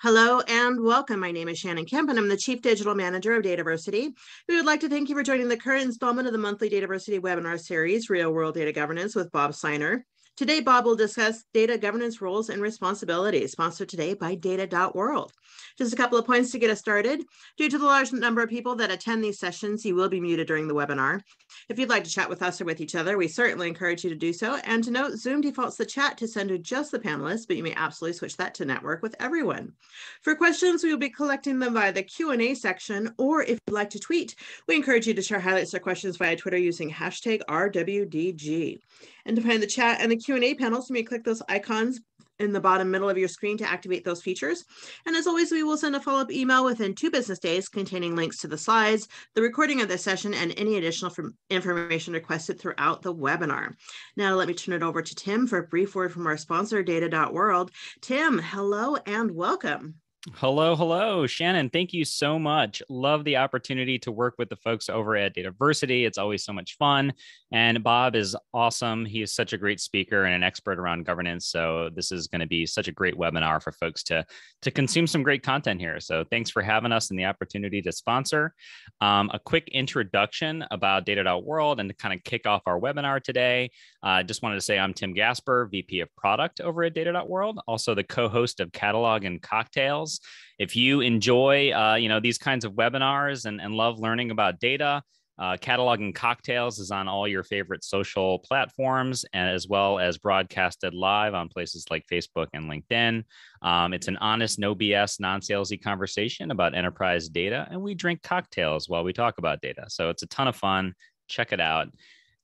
Hello and welcome. My name is Shannon Kemp and I'm the Chief Digital Manager of Dataversity. We would like to thank you for joining the current installment of the monthly Dataversity webinar series, Real World Data Governance with Bob Seiner. Today, Bob will discuss data governance roles and responsibilities, sponsored today by Data.World. Just a couple of points to get us started. Due to the large number of people that attend these sessions, you will be muted during the webinar. If you'd like to chat with us or with each other, we certainly encourage you to do so. And to note, Zoom defaults the chat to send to just the panelists, but you may absolutely switch that to network with everyone. For questions, we will be collecting them via the Q&A section, or if you'd like to tweet, we encourage you to share highlights or questions via Twitter using hashtag RWDG. And to find the chat and the Q&A panels, you may click those icons in the bottom middle of your screen to activate those features. And as always, we will send a follow-up email within two business days containing links to the slides, the recording of this session, and any additional information requested throughout the webinar. Now let me turn it over to Tim for a brief word from our sponsor, Data.World. Tim, hello and welcome. Hello, hello, Shannon. Thank you so much. Love the opportunity to work with the folks over at Dataversity. It's always so much fun. And Bob is awesome. He is such a great speaker and an expert around governance. So this is going to be such a great webinar for folks to, to consume some great content here. So thanks for having us and the opportunity to sponsor. Um, a quick introduction about Data.World and to kind of kick off our webinar today. I uh, just wanted to say I'm Tim Gasper, VP of Product over at Data.World, also the co-host of Catalog and Cocktails if you enjoy, uh, you know, these kinds of webinars and, and love learning about data, uh, Catalog and Cocktails is on all your favorite social platforms, and as well as broadcasted live on places like Facebook and LinkedIn. Um, it's an honest, no BS, non salesy conversation about enterprise data, and we drink cocktails while we talk about data. So it's a ton of fun. Check it out.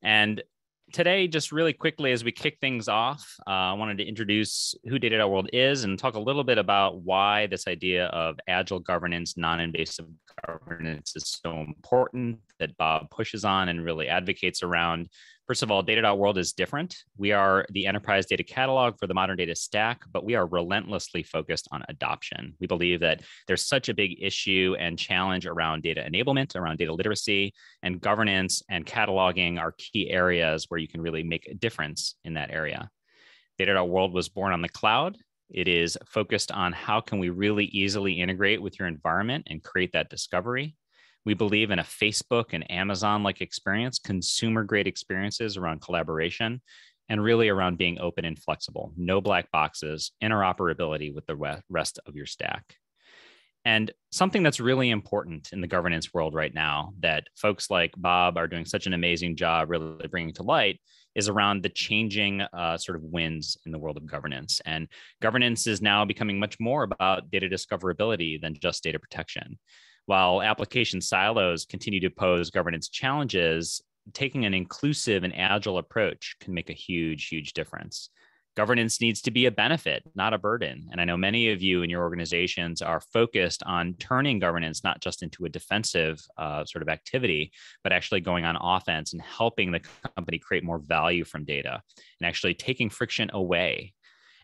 And today, just really quickly as we kick things off, uh, I wanted to introduce who Data.World is and talk a little bit about why this idea of agile governance, non invasive governance is so important that Bob pushes on and really advocates around. First of all, Data.World is different. We are the enterprise data catalog for the modern data stack, but we are relentlessly focused on adoption. We believe that there's such a big issue and challenge around data enablement, around data literacy, and governance and cataloging are key areas where you can really make a difference in that area. Data.World was born on the cloud. It is focused on how can we really easily integrate with your environment and create that discovery. We believe in a Facebook and Amazon like experience, consumer grade experiences around collaboration, and really around being open and flexible. No black boxes, interoperability with the rest of your stack. And something that's really important in the governance world right now that folks like Bob are doing such an amazing job really bringing to light is around the changing uh, sort of winds in the world of governance. And governance is now becoming much more about data discoverability than just data protection. While application silos continue to pose governance challenges, taking an inclusive and agile approach can make a huge, huge difference. Governance needs to be a benefit, not a burden. And I know many of you in your organizations are focused on turning governance not just into a defensive uh, sort of activity, but actually going on offense and helping the company create more value from data and actually taking friction away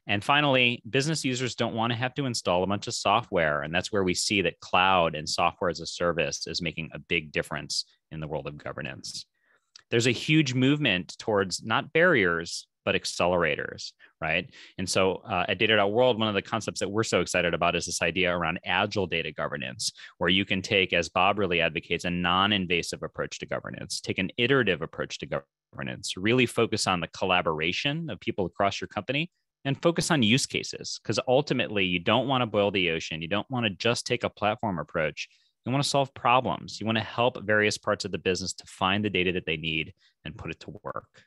and finally, business users don't want to have to install a bunch of software. And that's where we see that cloud and software as a service is making a big difference in the world of governance. There's a huge movement towards not barriers, but accelerators, right? And so uh, at Data.World, one of the concepts that we're so excited about is this idea around agile data governance, where you can take, as Bob really advocates, a non invasive approach to governance, take an iterative approach to governance, really focus on the collaboration of people across your company and focus on use cases because ultimately you don't want to boil the ocean. You don't want to just take a platform approach. You want to solve problems. You want to help various parts of the business to find the data that they need and put it to work.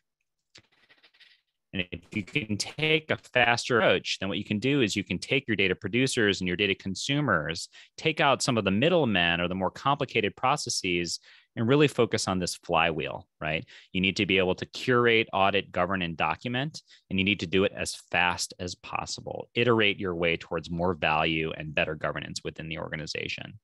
And if you can take a faster approach, then what you can do is you can take your data producers and your data consumers, take out some of the middlemen or the more complicated processes, and really focus on this flywheel, right? You need to be able to curate, audit, govern, and document, and you need to do it as fast as possible. Iterate your way towards more value and better governance within the organization.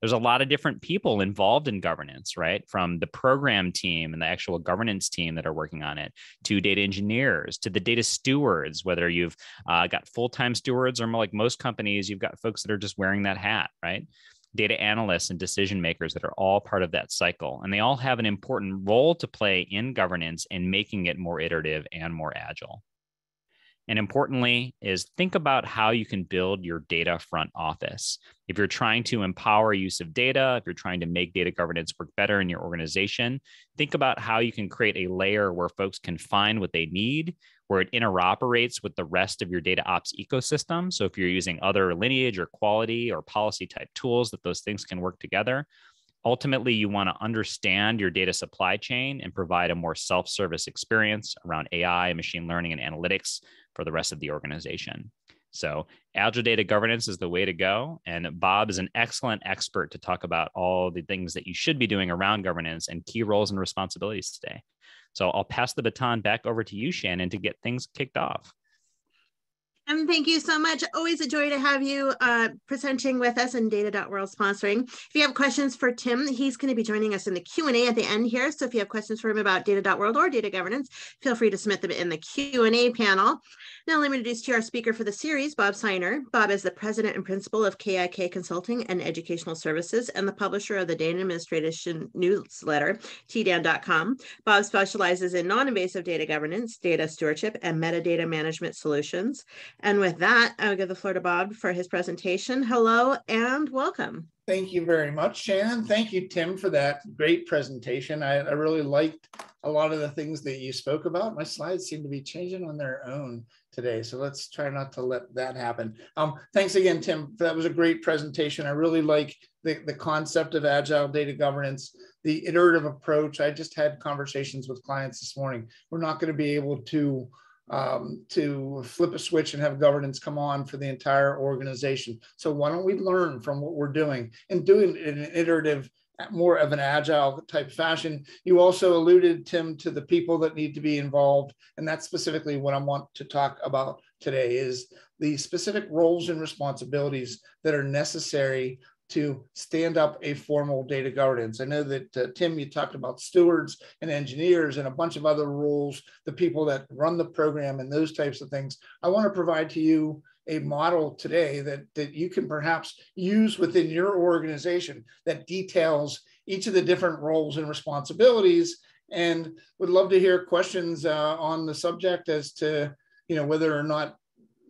There's a lot of different people involved in governance, right? From the program team and the actual governance team that are working on it, to data engineers, to the data stewards, whether you've uh, got full time stewards or like most companies, you've got folks that are just wearing that hat, right? Data analysts and decision makers that are all part of that cycle. And they all have an important role to play in governance and making it more iterative and more agile. And importantly, is think about how you can build your data front office. If you're trying to empower use of data, if you're trying to make data governance work better in your organization, think about how you can create a layer where folks can find what they need, where it interoperates with the rest of your data ops ecosystem. So if you're using other lineage or quality or policy type tools, that those things can work together. Ultimately, you want to understand your data supply chain and provide a more self service experience around AI, machine learning, and analytics for the rest of the organization. So, Agile data governance is the way to go. And Bob is an excellent expert to talk about all the things that you should be doing around governance and key roles and responsibilities today. So, I'll pass the baton back over to you, Shannon, to get things kicked off. And thank you so much. Always a joy to have you uh, presenting with us and Data.World sponsoring. If you have questions for Tim, he's going to be joining us in the Q&A at the end here. So if you have questions for him about Data.World or data governance, feel free to submit them in the Q&A panel. Now let me introduce to you our speaker for the series, Bob Seiner. Bob is the president and principal of KIK Consulting and Educational Services and the publisher of the Data Administration newsletter, tdan.com. Bob specializes in non-invasive data governance, data stewardship, and metadata management solutions. And with that, I'll give the floor to Bob for his presentation. Hello and welcome. Thank you very much, Shannon. Thank you, Tim, for that great presentation. I, I really liked a lot of the things that you spoke about. My slides seem to be changing on their own today. So let's try not to let that happen. Um, thanks again, Tim. That was a great presentation. I really like the, the concept of agile data governance, the iterative approach. I just had conversations with clients this morning. We're not going to be able to um, to flip a switch and have governance come on for the entire organization. So why don't we learn from what we're doing and doing it in an iterative more of an agile type fashion. You also alluded, Tim, to the people that need to be involved. And that's specifically what I want to talk about today is the specific roles and responsibilities that are necessary to stand up a formal data governance. I know that uh, Tim, you talked about stewards and engineers and a bunch of other roles, the people that run the program and those types of things. I want to provide to you a model today that, that you can perhaps use within your organization that details each of the different roles and responsibilities and would love to hear questions uh, on the subject as to you know whether or not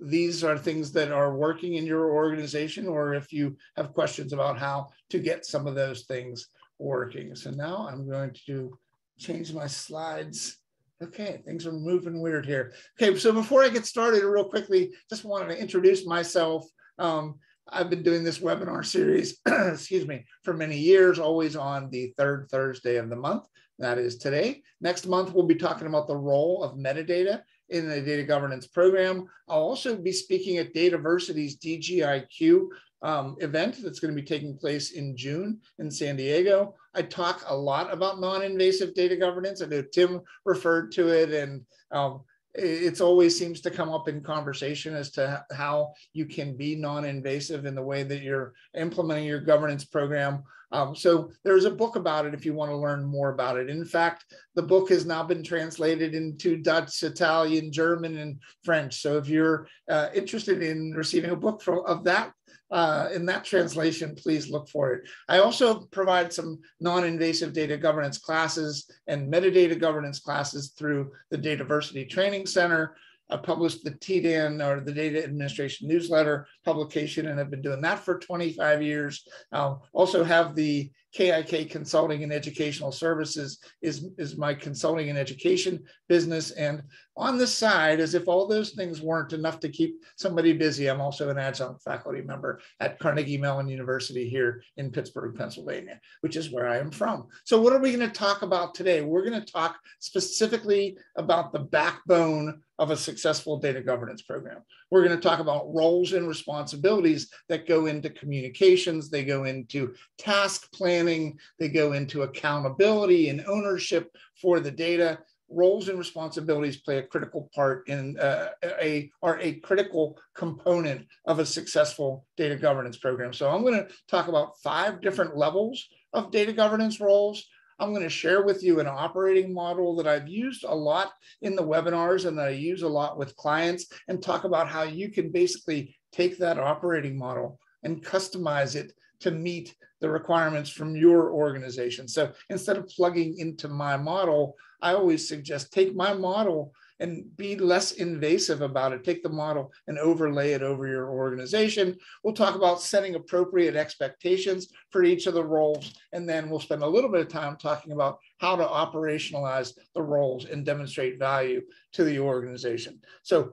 these are things that are working in your organization or if you have questions about how to get some of those things working so now i'm going to change my slides Okay, things are moving weird here. Okay, so before I get started, real quickly, just wanted to introduce myself. Um, I've been doing this webinar series, excuse me, for many years, always on the third Thursday of the month. That is today. Next month, we'll be talking about the role of metadata in the data governance program. I'll also be speaking at Dataversity's DGIQ um, event that's going to be taking place in June in San Diego. I talk a lot about non-invasive data governance. I know Tim referred to it and um, it always seems to come up in conversation as to how you can be non-invasive in the way that you're implementing your governance program. Um, so there's a book about it if you want to learn more about it. In fact, the book has now been translated into Dutch, Italian, German, and French. So if you're uh, interested in receiving a book from, of that uh, in that translation, please look for it. I also provide some non-invasive data governance classes and metadata governance classes through the Dataversity Training Center. I published the TDAN or the Data Administration Newsletter publication, and I've been doing that for 25 years. I'll also have the KIK Consulting and Educational Services is, is my consulting and education business. And on the side, as if all those things weren't enough to keep somebody busy, I'm also an adjunct faculty member at Carnegie Mellon University here in Pittsburgh, Pennsylvania, which is where I am from. So what are we going to talk about today? We're going to talk specifically about the backbone of a successful data governance program. We're going to talk about roles and responsibilities that go into communications, they go into task planning, they go into accountability and ownership for the data. Roles and responsibilities play a critical part in uh, a are a critical component of a successful data governance program. So I'm going to talk about five different levels of data governance roles I'm going to share with you an operating model that I've used a lot in the webinars and that I use a lot with clients and talk about how you can basically take that operating model and customize it to meet the requirements from your organization. So instead of plugging into my model, I always suggest take my model and be less invasive about it. Take the model and overlay it over your organization. We'll talk about setting appropriate expectations for each of the roles. And then we'll spend a little bit of time talking about how to operationalize the roles and demonstrate value to the organization. So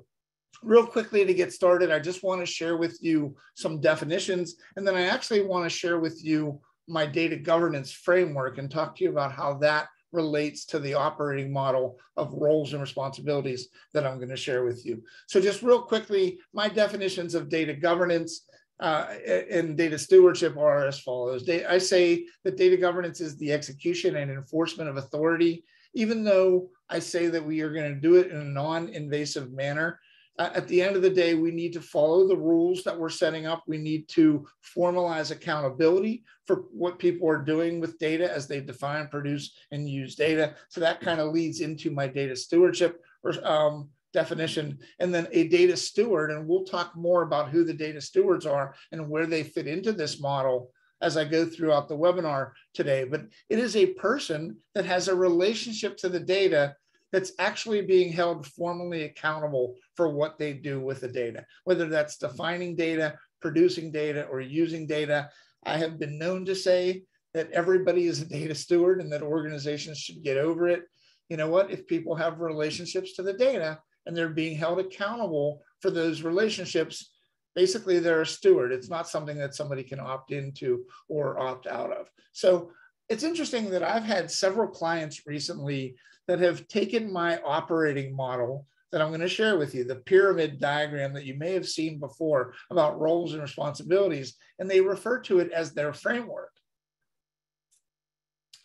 real quickly to get started, I just want to share with you some definitions. And then I actually want to share with you my data governance framework and talk to you about how that relates to the operating model of roles and responsibilities that I'm going to share with you. So just real quickly, my definitions of data governance uh, and data stewardship are as follows. I say that data governance is the execution and enforcement of authority, even though I say that we are going to do it in a non-invasive manner at the end of the day, we need to follow the rules that we're setting up. We need to formalize accountability for what people are doing with data as they define, produce, and use data. So that kind of leads into my data stewardship um, definition. And then a data steward, and we'll talk more about who the data stewards are and where they fit into this model as I go throughout the webinar today. But it is a person that has a relationship to the data that's actually being held formally accountable for what they do with the data, whether that's mm-hmm. defining data, producing data, or using data. I have been known to say that everybody is a data steward and that organizations should get over it. You know what? If people have relationships to the data and they're being held accountable for those relationships, basically they're a steward. It's not something that somebody can opt into or opt out of. So it's interesting that I've had several clients recently that have taken my operating model that I'm going to share with you, the pyramid diagram that you may have seen before about roles and responsibilities, and they refer to it as their framework.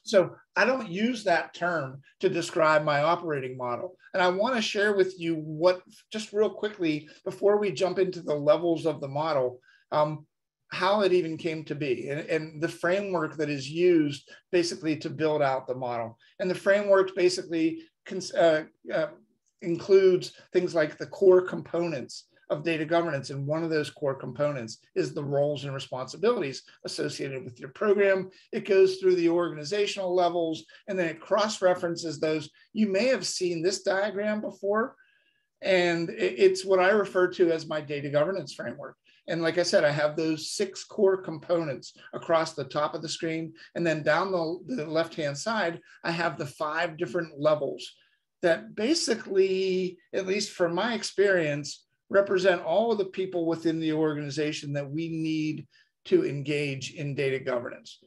So I don't use that term to describe my operating model. And I want to share with you what, just real quickly, before we jump into the levels of the model, um, how it even came to be and, and, the framework that is used basically to build out the model. And the framework basically uh, uh, includes things like the core components of data governance. And one of those core components is the roles and responsibilities associated with your program. It goes through the organizational levels and then it cross references those. You may have seen this diagram before. And it's what I refer to as my data governance framework. And like I said, I have those six core components across the top of the screen. And then down the, the left-hand side, I have the five different levels that basically, at least from my experience, represent all of the people within the organization that we need to engage in data governance.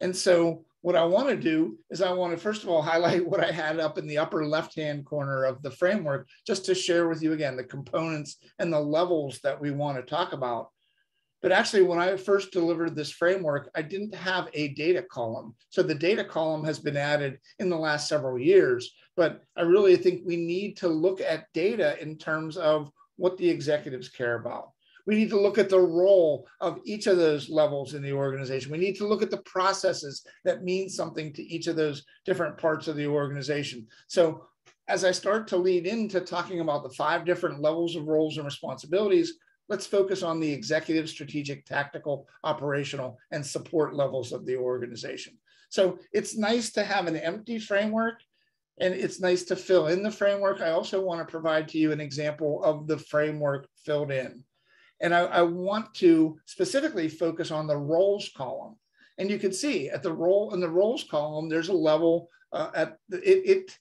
And so what I want to do is I want to first of all highlight what I had up in the upper left-hand corner of the framework, just to share with you again, the components and the levels that we want to talk about. But actually, when I first delivered this framework, I didn't have a data column. So the data column has been added in the last several years. But I really think we need to look at data in terms of what the executives care about. We need to look at the role of each of those levels in the organization. We need to look at the processes that mean something to each of those different parts of the organization. So as I start to lead into talking about the five different levels of roles and responsibilities, let's focus on the executive, strategic, tactical, operational, and support levels of the organization. So it's nice to have an empty framework and it's nice to fill in the framework. I also want to provide to you an example of the framework filled in. And I, I want to specifically focus on the roles column. And you can see at the role in the roles column, there's a level uh, at the, it,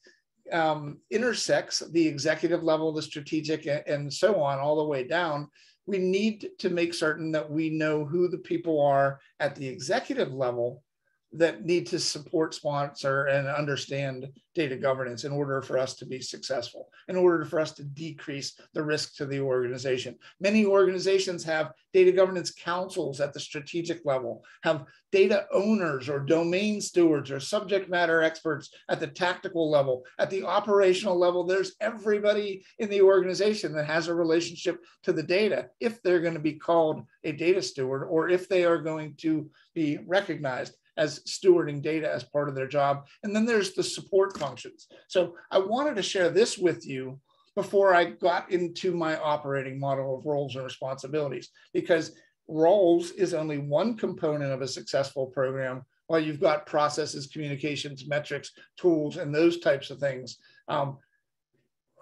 it um, intersects the executive level, the strategic, and so on, all the way down. We need to make certain that we know who the people are at the executive level that need to support sponsor and understand data governance in order for us to be successful, in order for us to decrease the risk to the organization. Many organizations have data governance councils at the strategic level, have data owners or domain stewards or subject matter experts at the tactical level. At the operational level, there's everybody in the organization that has a relationship to the data if they're going to be called a data steward or if they are going to be recognized as stewarding data as part of their job. And then there's the support functions. So I wanted to share this with you before I got into my operating model of roles and responsibilities, because roles is only one component of a successful program while you've got processes, communications, metrics, tools, and those types of things. Um,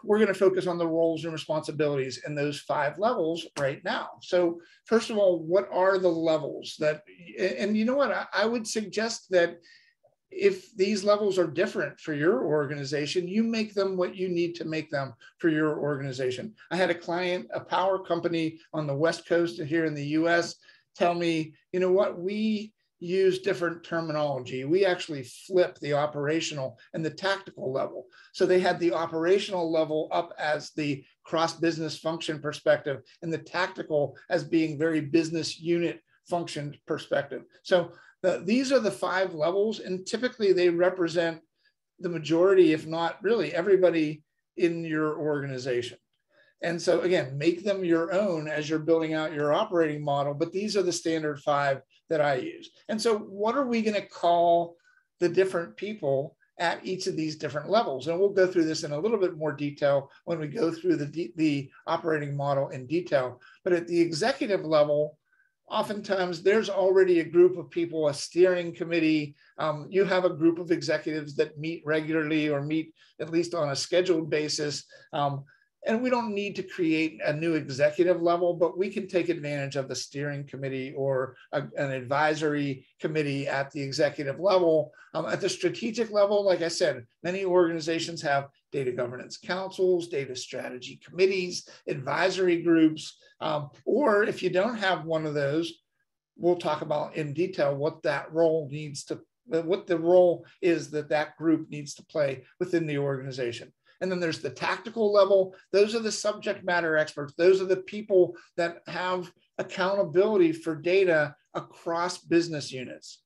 we're going to focus on the roles and responsibilities in those five levels right now. So, first of all, what are the levels that, and you know what, I, would suggest that if these levels are different for your organization, you make them what you need to make them for your organization. I had a client, a power company on the West Coast here in the US, tell me, you know what, we use different terminology. We actually flip the operational and the tactical level. So they had the operational level up as the cross business function perspective and the tactical as being very business unit function perspective. So the, these are the five levels, and typically they represent the majority, if not really everybody in your organization. And so again, make them your own as you're building out your operating model. But these are the standard five that I use. And so, what are we going to call the different people at each of these different levels? And we'll go through this in a little bit more detail when we go through the, the operating model in detail. But at the executive level, oftentimes there's already a group of people, a steering committee. Um, you have a group of executives that meet regularly or meet at least on a scheduled basis. Um, and we don't need to create a new executive level, but we can take advantage of the steering committee or a, an advisory committee at the executive level. Um, at the strategic level, like I said, many organizations have data governance councils, data strategy committees, advisory groups, um, or if you don't have one of those, we'll talk about in detail what that role needs to, what the role is that that group needs to play within the organization. And then there's the tactical level. Those are the subject matter experts. Those are the people that have accountability for data across business units.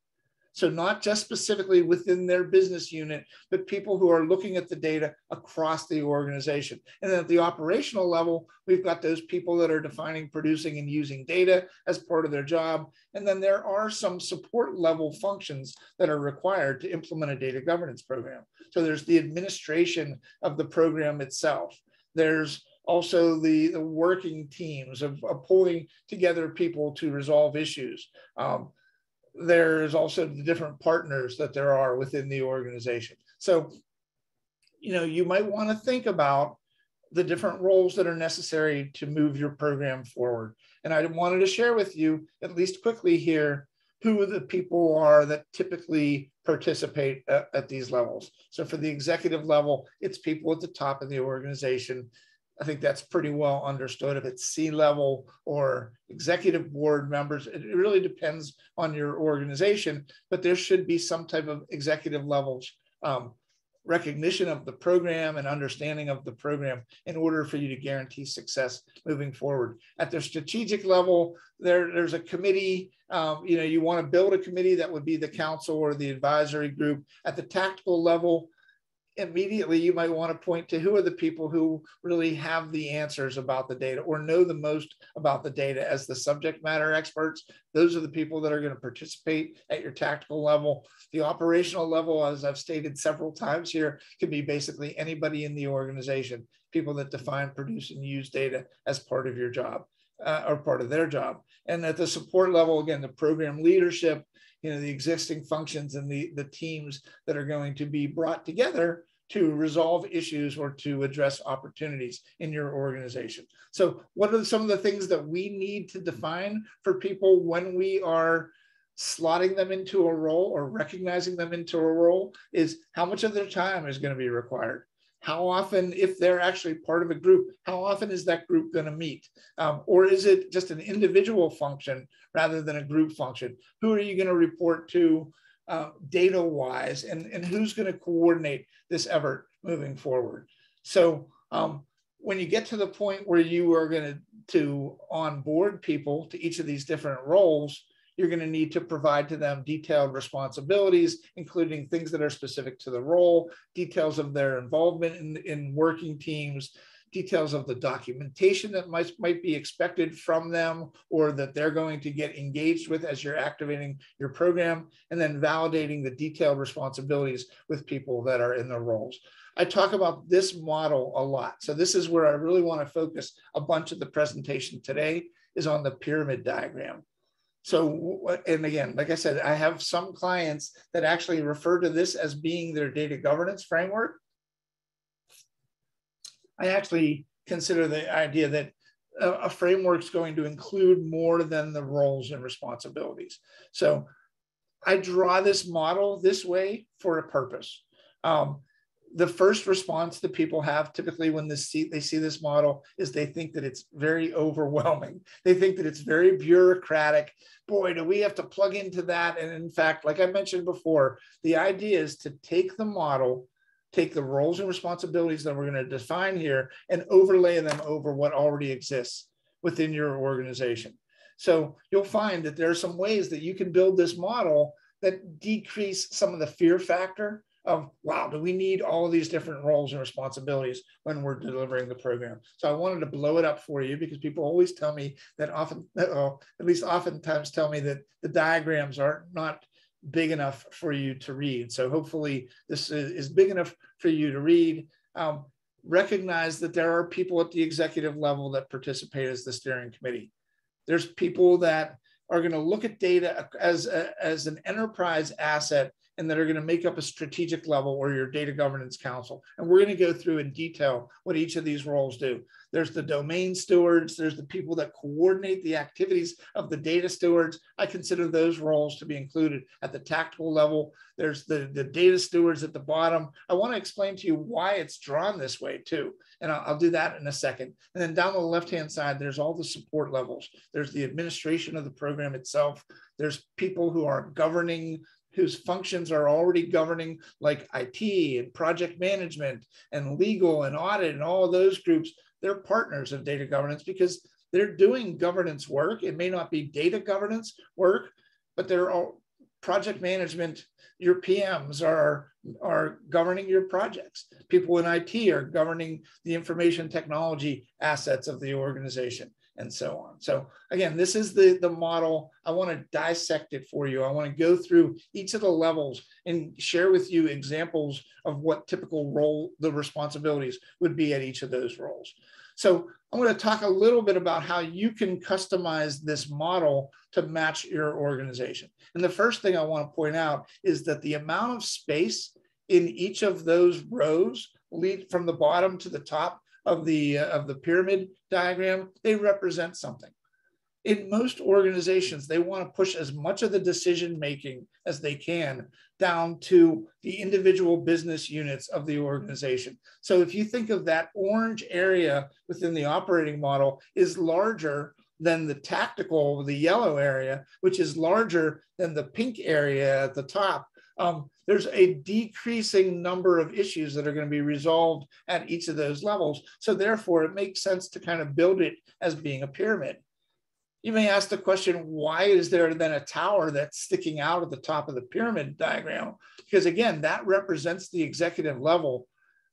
So not just specifically within their business unit, but people who are looking at the data across the organization. And then at the operational level, we've got those people that are defining, producing, and using data as part of their job. And then there are some support level functions that are required to implement a data governance program. So there's the administration of the program itself. There's also the, the working teams of, of pulling together people to resolve issues. Um, there's also the different partners that there are within the organization. So, you know, you might want to think about the different roles that are necessary to move your program forward. And I wanted to share with you, at least quickly here, who the people are that typically participate at, at, these levels. So for the executive level, it's people at the top of the organization I think that's pretty well understood. If it's C level or executive board members, it really depends on your organization, but there should be some type of executive levels um, recognition of the program and understanding of the program in order for you to guarantee success moving forward. At the strategic level, there, there's a committee. Um, you know, you want to build a committee that would be the council or the advisory group. At the tactical level, immediately you might want to point to who are the people who really have the answers about the data or know the most about the data as the subject matter experts. Those are the people that are going to participate at your tactical level. The operational level as i've stated several times here can be basically anybody in the organization people that define produce and use data as part of your job uh, or part of their job. And at the support level again the program leadership you know the existing functions and the the teams that are going to be brought together to resolve issues or to address opportunities in your organization. So, what are some of the things that we need to define for people when we are slotting them into a role or recognizing them into a role? Is how much of their time is going to be required? How often, if they're actually part of a group, how often is that group going to meet? Um, or is it just an individual function rather than a group function? Who are you going to report to uh, data wise, and, and who's going to coordinate this effort moving forward? So, um, when you get to the point where you are going to, to onboard people to each of these different roles, you're going to need to provide to them detailed responsibilities, including things that are specific to the role, details of their involvement in, in working teams, details of the documentation that might, might be expected from them or that they're going to get engaged with as you're activating your program, and then validating the detailed responsibilities with people that are in the roles. I talk about this model a lot. So this is where I really want to focus a bunch of the presentation today is on the pyramid diagram. So, and again, like I said, I have some clients that actually refer to this as being their data governance framework. I actually consider the idea that a, a framework is going to include more than the roles and responsibilities. So I draw this model this way for a purpose. Um, the first response that people have typically when they see, they see this model is they think that it's very overwhelming. They think that it's very bureaucratic. Boy, do we have to plug into that. And in fact, like I mentioned before, the idea is to take the model, take the roles and responsibilities that we're going to define here and overlay them over what already exists within your organization. So you'll find that there are some ways that you can build this model that decrease some of the fear factor of wow, do we need all these different roles and responsibilities when we're delivering the program? So I wanted to blow it up for you because people always tell me that often, well, at least oftentimes tell me that the diagrams are not big enough for you to read. So hopefully this is big enough for you to read. Um, recognize that there are people at the executive level that participate as the steering committee. There's people that are going to look at data as, a, as an enterprise asset and that are going to make up a strategic level or your data governance council. And we're going to go through in detail what each of these roles do. There's the domain stewards, there's the people that coordinate the activities of the data stewards. I consider those roles to be included at the tactical level. There's the, the data stewards at the bottom. I want to explain to you why it's drawn this way too. And I'll, I'll do that in a second. And then down the left-hand side, there's all the support levels. There's the administration of the program itself. There's people who are governing whose functions are already governing like IT and project management and legal and audit and all those groups, they're partners of data governance because they're doing governance work. It may not be data governance work, but they're all project management. Your PMs are, are governing your projects. People in IT are governing the information technology assets of the organization and so on. So again, this is the, the model. I want to dissect it for you. I want to go through each of the levels and share with you examples of what typical role the responsibilities would be at each of those roles. So I'm going to talk a little bit about how you can customize this model to match your organization. And the first thing I want to point out is that the amount of space in each of those rows lead from the bottom to the top of the uh, of the pyramid diagram, they represent something. In most organizations, they want to push as much of the decision making as they can down to the individual business units of the organization. So if you think of that orange area within the operating model is larger than the tactical, the yellow area, which is larger than the pink area at the top. Um, there's a decreasing number of issues that are going to be resolved at each of those levels. So therefore, it makes sense to kind of build it as being a pyramid. You may ask the question, why is there then a tower that's sticking out at the top of the pyramid diagram? Because again, that represents the executive level.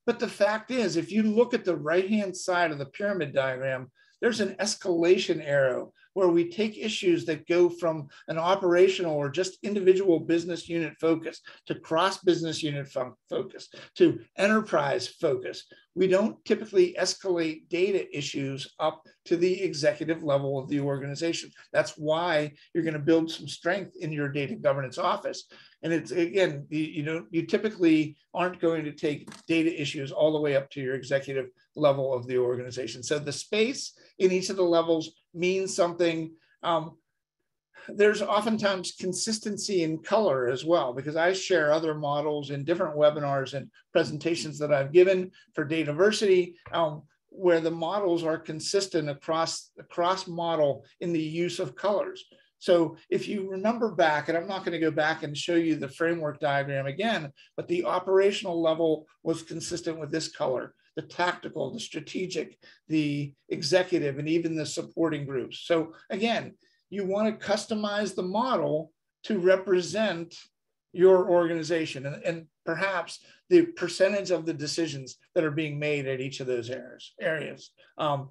But the fact is, if you look at the right-hand side of the pyramid diagram, there's an escalation arrow where we take issues that go from an operational or just individual business unit focus to cross business unit focus to enterprise focus. We don't typically escalate data issues up to the executive level of the organization. That's why you're going to build some strength in your data governance office. And it's again, you, you know, you typically aren't going to take data issues all the way up to your executive level of the organization. So the space in each of the levels means something. Um, there's oftentimes consistency in color as well, because I share other models in different webinars and presentations that I've given for Dataversity, um, where the models are consistent across, across model in the use of colors. So if you remember back, and I'm not going to go back and show you the framework diagram again, but the operational level was consistent with this color the tactical, the strategic, the executive, and even the supporting groups. So again, you want to customize the model to represent your organization and, and perhaps the percentage of the decisions that are being made at each of those areas. areas. Um,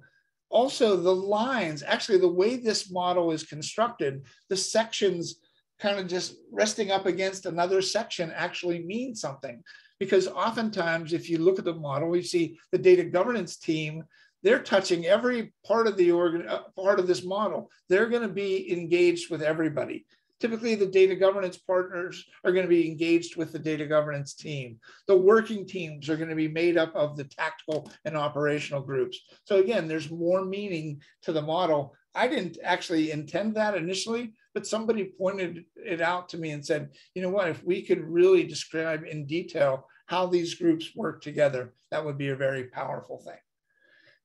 also, the lines, actually, the way this model is constructed, the sections kind of just resting up against another section actually mean something because oftentimes if you look at the model we see the data governance team they're touching every part of the organ uh, part of this model they're going to be engaged with everybody Typically, the data governance partners are going to be engaged with the data governance team. The working teams are going to be made up of the tactical and operational groups. So again, there's more meaning to the model. I didn't actually intend that initially, but somebody pointed it out to me and said, you know what, if we could really describe in detail how these groups work together, that would be a very powerful thing.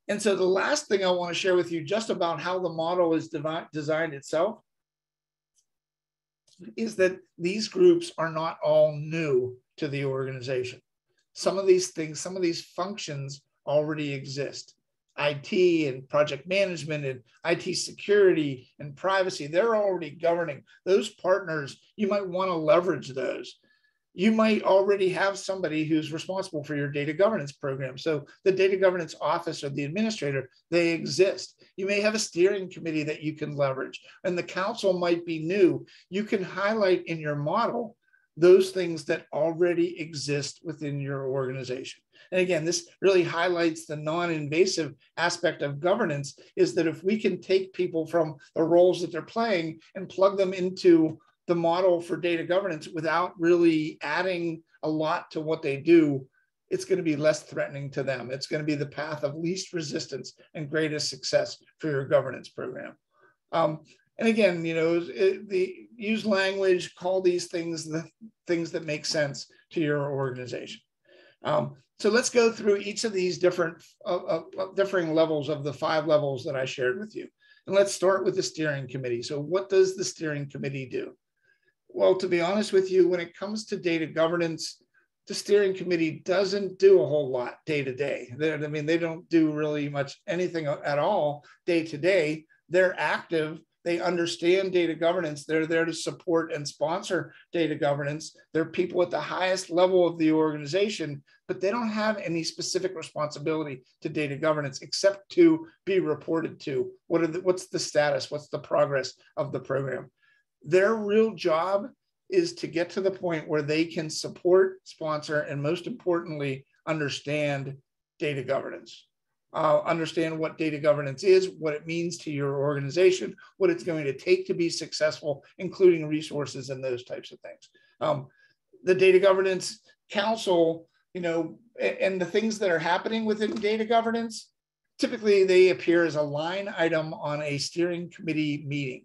And so the last thing I want to share with you just about how the model is designed itself is that these groups are not all new to the organization. Some of these things, some of these functions already exist. IT and project management and IT security and privacy, they're already governing. Those partners, you might want to leverage those you might already have somebody who's responsible for your data governance program. So the data governance office or the administrator, they exist. You may have a steering committee that you can leverage, and the council might be new. You can highlight in your model those things that already exist within your organization. And again, this really highlights the non-invasive aspect of governance is that if we can take people from the roles that they're playing and plug them into the model for data governance without really adding a lot to what they do, it's going to be less threatening to them. It's going to be the path of least resistance and greatest success for your governance program. Um, and again, you know, it, the use language, call these things the things that make sense to your organization. Um, so let's go through each of these different uh, uh, differing levels of the five levels that I shared with you. And let's start with the steering committee. So what does the steering committee do? Well, to be honest with you, when it comes to data governance, the steering committee doesn't do a whole lot day to day. I mean, they don't do really much anything at all day to day. They're active. They understand data governance. They're there to support and sponsor data governance. They're people at the highest level of the organization, but they don't have any specific responsibility to data governance except to be reported to. What are the, what's the status? What's the progress of the program? Their real job is to get to the point where they can support, sponsor, and most importantly, understand data governance. Uh, understand what data governance is, what it means to your organization, what it's going to take to be successful, including resources and those types of things. Um, the Data Governance Council, you know, and the things that are happening within data governance, typically they appear as a line item on a steering committee meeting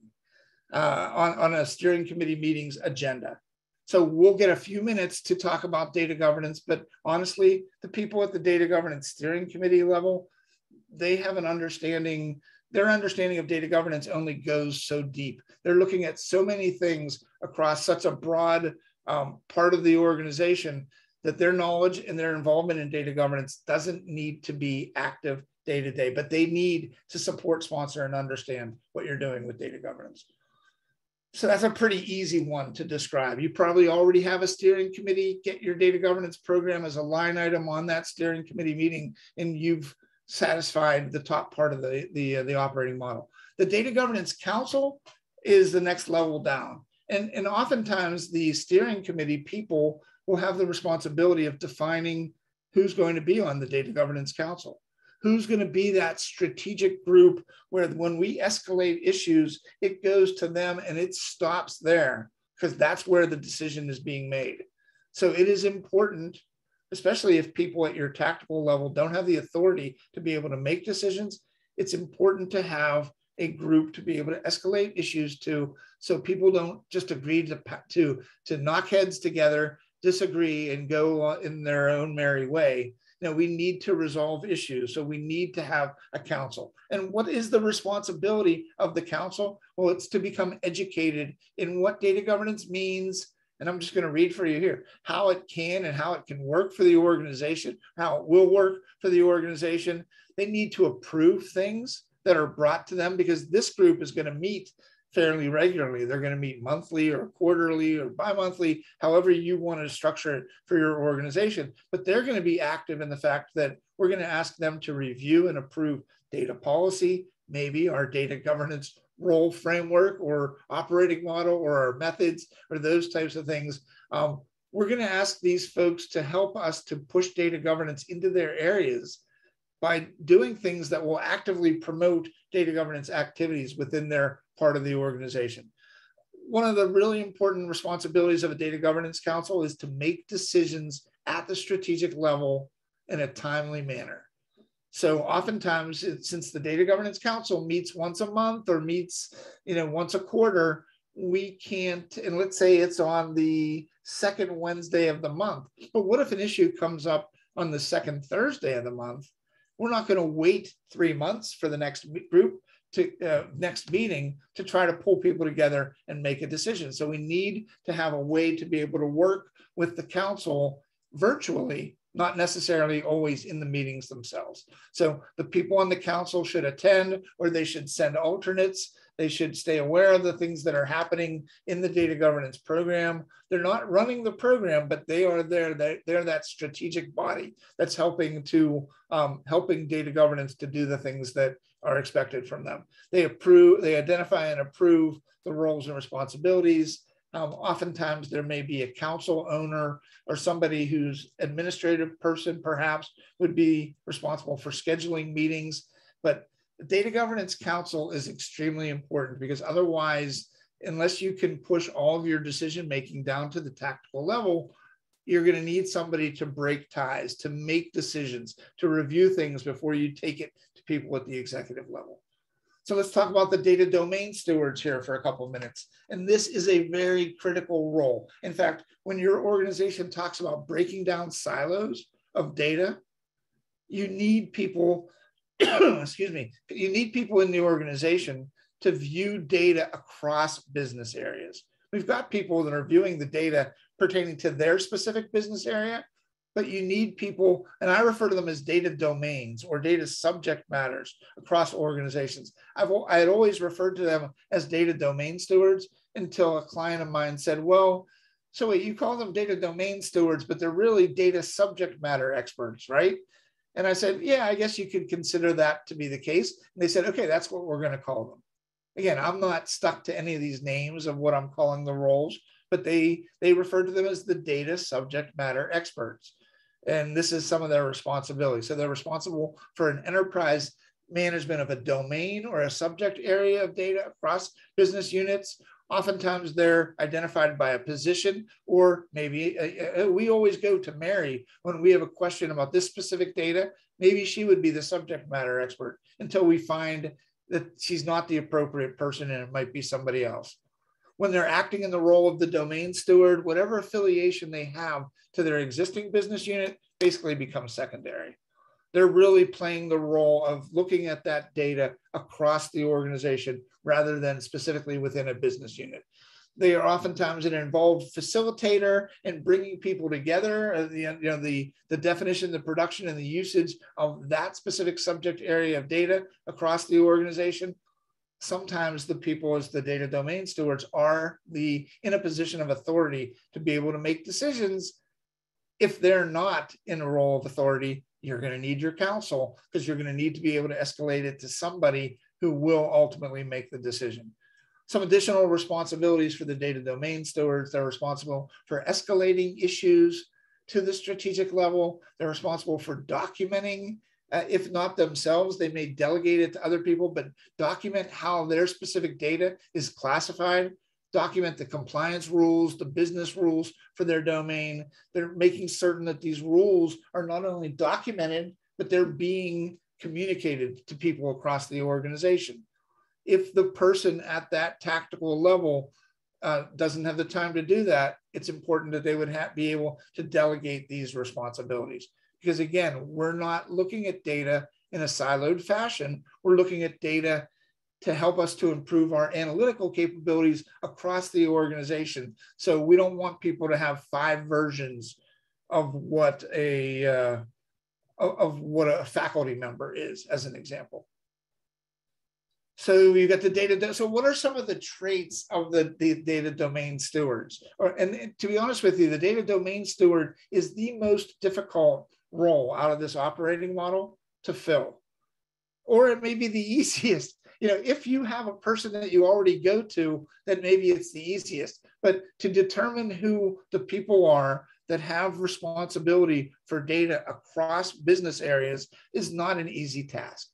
uh, on, on a steering committee meeting's agenda. So we'll get a few minutes to talk about data governance, but honestly, the people at the data governance steering committee level, they have an understanding, their understanding of data governance only goes so deep. They're looking at so many things across such a broad um, part of the organization that their knowledge and their involvement in data governance doesn't need to be active day to day, but they need to support, sponsor, and understand what you're doing with data governance. So that's a pretty easy one to describe. You probably already have a steering committee. Get your data governance program as a line item on that steering committee meeting, and you've satisfied the top part of the, the, uh, the operating model. The data governance council is the next level down. And, and oftentimes the steering committee people will have the responsibility of defining who's going to be on the data governance council who's going to be that strategic group where when we escalate issues, it goes to them and it stops there because that's where the decision is being made. So it is important, especially if people at your tactical level don't have the authority to be able to make decisions, it's important to have a group to be able to escalate issues to so people don't just agree to to to knock heads together disagree and go in their own merry way you know, we need to resolve issues. So we need to have a council. And what is the responsibility of the council? Well, it's to become educated in what data governance means. And I'm just going to read for you here how it can and how it can work for the organization, how it will work for the organization. They need to approve things that are brought to them because this group is going to meet fairly regularly. They're going to meet monthly or quarterly or bi-monthly, however you want to structure it for your organization. But they're going to be active in the fact that we're going to ask them to review and approve data policy, maybe our data governance role framework or operating model or our methods or those types of things. Um, we're going to ask these folks to help us to push data governance into their areas by doing things that will actively promote data governance activities within their part of the organization. one of the really important responsibilities of a data governance council is to make decisions at the strategic level in a timely manner. So oftentimes, since the Data Governance Council meets once a month or meets, you know, once a quarter, we can't, and let's say it's on the second Wednesday of the month. But what if an issue comes up on the second Thursday of the month? We're not going to wait three months for the next group to uh, next meeting to try to pull people together and make a decision. So we need to have a way to be able to work with the council virtually not necessarily always in the meetings themselves. So the people on the council should attend or they should send alternates. They should stay aware of the things that are happening in the data governance program. They're not running the program, but they are there. They're, they're that strategic body that's helping to um, helping data governance to do the things that are expected from them. They approve, they identify and approve the roles and responsibilities. Um, oftentimes there may be a council owner or somebody who's administrative person perhaps would be responsible for scheduling meetings. But the data governance council is extremely important because otherwise, unless you can push all of your decision making down to the tactical level, you're going to need somebody to break ties, to make decisions, to review things before you take it to people at the executive level. So let's talk about the data domain stewards here for a couple of minutes. And this is a very critical role. In fact, when your organization talks about breaking down silos of data, you need people, excuse me, you need people in the organization to view data across business areas. We've got people that are viewing the data pertaining to their specific business area, but you need people, and I refer to them as data domains or data subject matters across organizations. I've I had always referred to them as data domain stewards until a client of mine said, "Well, so wait, you call them data domain stewards, but they're really data subject matter experts, right?" And I said, "Yeah, I guess you could consider that to be the case." And they said, "Okay, that's what we're going to call them." Again, I'm not stuck to any of these names of what I'm calling the roles, but they they refer to them as the data subject matter experts and this is some of their responsibility. So they're responsible for an enterprise management of a domain or a subject area of data across business units. Oftentimes they're identified by a position, or maybe uh, uh, we always go to Mary when we have a question about this specific data. Maybe she would be the subject matter expert until we find that she's not the appropriate person and it might be somebody else when they're acting in the role of the domain steward, whatever affiliation they have to their existing business unit basically becomes secondary. They're really playing the role of looking at that data across the organization rather than specifically within a business unit. They are oftentimes an involved facilitator in bringing people together. Uh, the, you know, the, the definition, the production, and the usage of that specific subject area of data across the organization sometimes the people as the data domain stewards are the in a position of authority to be able to make decisions if they're not in a role of authority you're going to need your council because you're going to need to be able to escalate it to somebody who will ultimately make the decision. Some additional responsibilities for the data domain stewards they're responsible for escalating issues to the strategic level they're responsible for documenting uh, if not themselves, they may delegate it to other people, but document how their specific data is classified, document the compliance rules, the business rules for their domain. They're making certain that these rules are not only documented, but they're being communicated to people across the organization. If the person at that tactical level uh, doesn't have the time to do that, it's important that they would be able to delegate these responsibilities. Because again, we're not looking at data in a siloed fashion. We're looking at data to help us to improve our analytical capabilities across the organization. So we don't want people to have five versions of what a uh, of what a faculty member is, as an example. So you got the data. So what are some of the traits of the, the data domain stewards? Or, and to be honest with you, the data domain steward is the most difficult role out of this operating model to fill. Or it may be the easiest. You know, if you have a person that you already go to, then maybe it's the easiest. But to determine who the people are that have responsibility for data across business areas is not an easy task.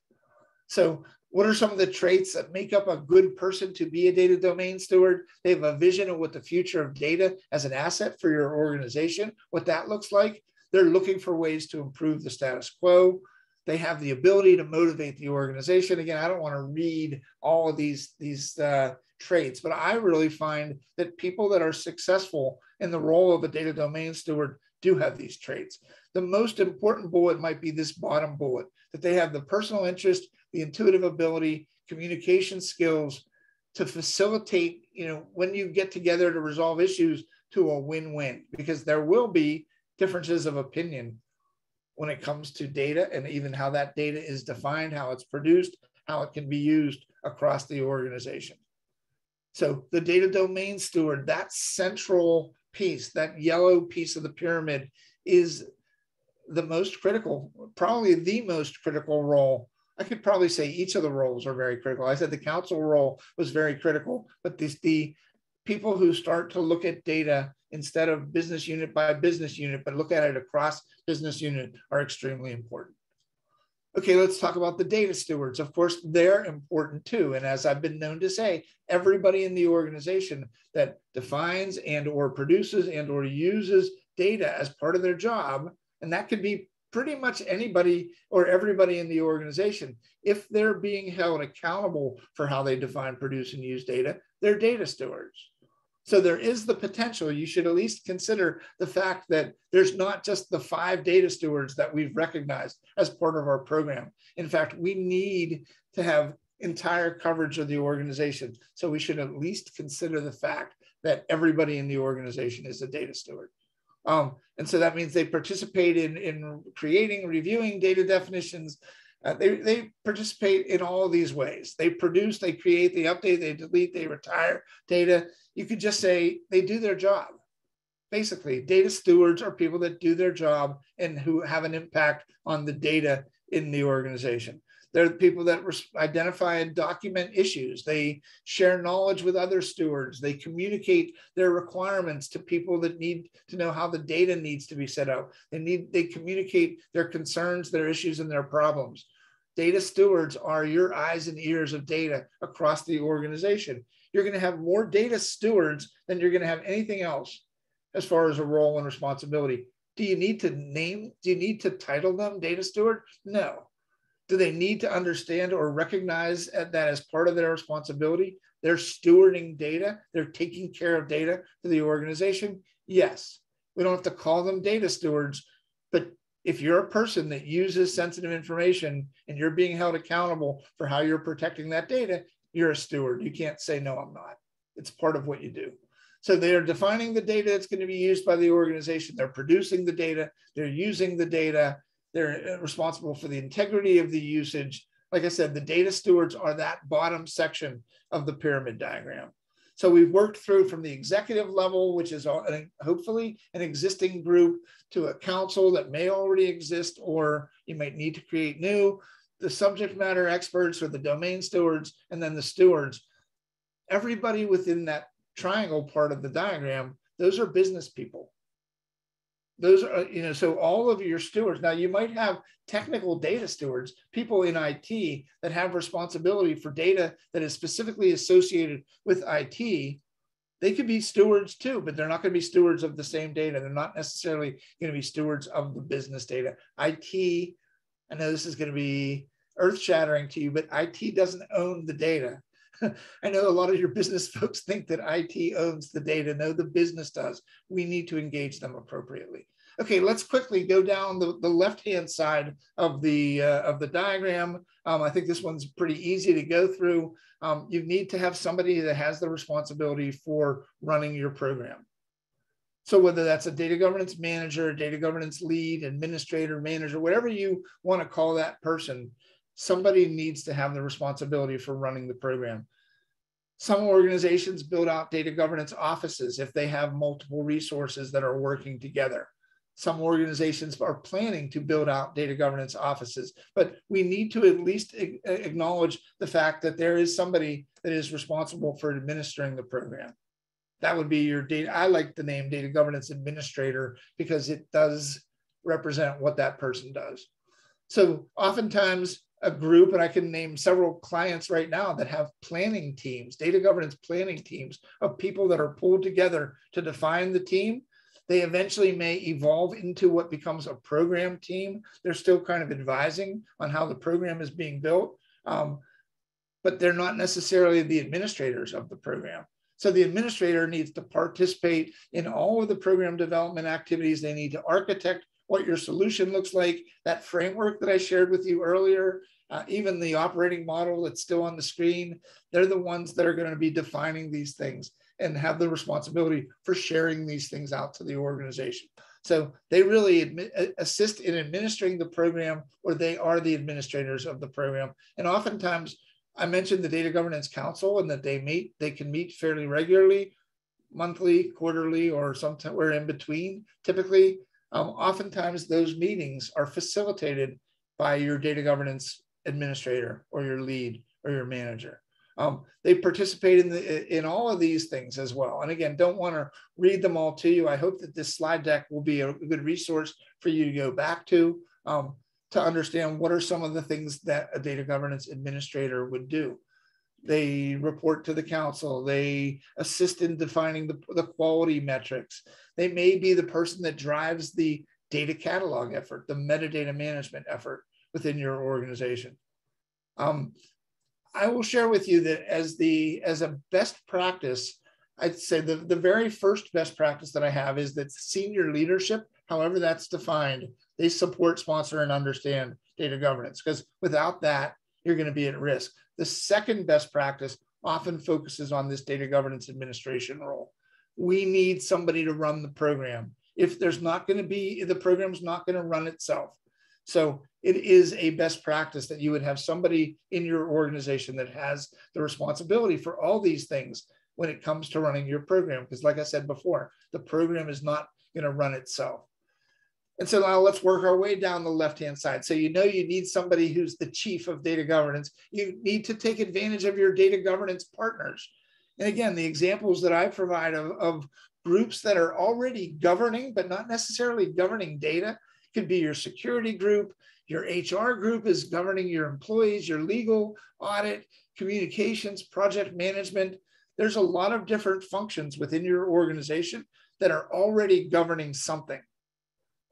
So what are some of the traits that make up a good person to be a data domain steward? They have a vision of what the future of data as an asset for your organization, what that looks like. They're looking for ways to improve the status quo. They have the ability to motivate the organization. Again, I don't want to read all of these, these uh, traits, but I really find that people that are successful in the role of a data domain steward do have these traits. The most important bullet might be this bottom bullet that they have the personal interest, the intuitive ability, communication skills to facilitate, you know, when you get together to resolve issues to a win win, because there will be differences of opinion when it comes to data and even how that data is defined, how it's produced, how it can be used across the organization. So the data domain steward, that central piece, that yellow piece of the pyramid is the most critical, probably the most critical role. I could probably say each of the roles are very critical. I said the council role was very critical, but this, the people who start to look at data instead of business unit by business unit, but look at it across business unit are extremely important. Okay, let's talk about the data stewards. Of course, they're important too. And as I've been known to say, everybody in the organization that defines and or produces and or uses data as part of their job, and that could be pretty much anybody or everybody in the organization, if they're being held accountable for how they define, produce, and use data, they're data stewards. So there is the potential. You should at least consider the fact that there's not just the five data stewards that we've recognized as part of our program. In fact, we need to have entire coverage of the organization. So we should at least consider the fact that everybody in the organization is a data steward. Um, and so that means they participate in, in creating, reviewing data definitions, uh, they, they participate in all these ways. They produce, they create, they update, they delete, they retire data. You could just say they do their job. Basically, data stewards are people that do their job and who have an impact on the data in the organization. They're the people that identify and document issues. They share knowledge with other stewards. They communicate their requirements to people that need to know how the data needs to be set up. They need they communicate their concerns, their issues, and their problems. Data stewards are your eyes and ears of data across the organization. You're going to have more data stewards than you're going to have anything else as far as a role and responsibility. Do you need to name, do you need to title them data steward? No. Do they need to understand or recognize that as part of their responsibility? They're stewarding data, they're taking care of data for the organization? Yes. We don't have to call them data stewards, but if you're a person that uses sensitive information and you're being held accountable for how you're protecting that data, you're a steward. You can't say, no, I'm not. It's part of what you do. So they are defining the data that's going to be used by the organization. They're producing the data. They're using the data. They're uh, responsible for the integrity of the usage. Like I said, the data stewards are that bottom section of the pyramid diagram. So we've worked through from the executive level, which is hopefully an existing group, to a council that may already exist, or you might need to create new, the subject matter experts or the domain stewards, and then the stewards. Everybody within that triangle part of the diagram, those are business people those are you know so all of your stewards now you might have technical data stewards people in IT that have responsibility for data that is specifically associated with IT they could be stewards too but they're not going to be stewards of the same data. They're not necessarily going to be stewards of the business data. It i know this is going to be earth shattering to you but IT doesn't own the data I know a lot of your business folks think that IT owns the data. No, the business does. We need to engage them appropriately. Okay, let's quickly go down the, the left-hand side of the, uh, of the diagram. Um, I think this one's pretty easy to go through. Um, you need to have somebody that has the responsibility for running your program. So whether that's a data governance manager, data governance lead, administrator, manager, whatever you want to call that person, somebody needs to have the responsibility for running the program. Some organizations build out data governance offices if they have multiple resources that are working together. Some organizations are planning to build out data governance offices, but we need to at least acknowledge the fact that there is somebody that is responsible for administering the program. That would be your data. I like the name data governance administrator because it does represent what that person does. So oftentimes a group, and I can name several clients right now that have planning teams, data governance planning teams of people that are pulled together to define the team. They eventually may evolve into what becomes a program team. They're still kind of advising on how the program is being built, um, but they're not necessarily the administrators of the program. So the administrator needs to participate in all of the program development activities. They need to architect what your solution looks like, that framework that I shared with you earlier, uh, even the operating model that's still on the screen, they're the ones that are going to be defining these things and have the responsibility for sharing these things out to the organization. So they really assist in administering the program, or they are the administrators of the program. And oftentimes, I mentioned the Data Governance Council and that they meet, they can meet fairly regularly, monthly, quarterly, or somewhere in between. Typically, um, oftentimes those meetings are facilitated by your data governance administrator or your lead or your manager. Um, they participate in the in all of these things as well. And again, don't want to read them all to you. I hope that this slide deck will be a good resource for you to go back to um, to understand what are some of the things that a data governance administrator would do. They report to the council. They assist in defining the, the quality metrics. They may be the person that drives the data catalog effort, the metadata management effort within your organization. Um, I will share with you that as the as a best practice, I'd say the, the very first best practice that I have is that senior leadership, however that's defined, they support, sponsor, and understand data governance. Because without that, you're going to be at risk. The second best practice often focuses on this data governance administration role. We need somebody to run the program. If there's not going to be, the program's not going to run itself. So it is a best practice that you would have somebody in your organization that has the responsibility for all these things when it comes to running your program. Because, like I said before, the program is not going to run itself. And so now let's work our way down the left hand side. So, you know, you need somebody who's the chief of data governance. You need to take advantage of your data governance partners. And again, the examples that I provide of, of groups that are already governing, but not necessarily governing data, could be your security group, your HR group is governing your employees, your legal, audit, communications, project management. There's a lot of different functions within your organization that are already governing something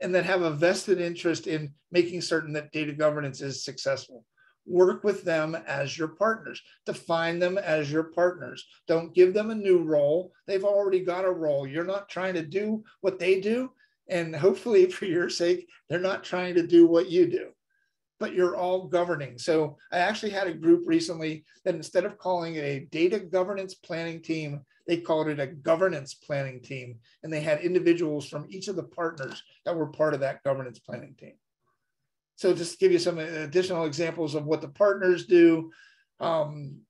and that have a vested interest in making certain that data governance is successful. Work with them as your partners. Define them as your partners. Don't give them a new role. They've already got a role. You're not trying to do what they do. And hopefully, for your sake, they're not trying to do what you do, but you're all governing. So, I actually had a group recently that instead of calling it a data governance planning team, they called it a governance planning team. And they had individuals from each of the partners that were part of that governance planning team. So, just to give you some additional examples of what the partners do. Um,